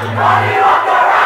Nobody walk around!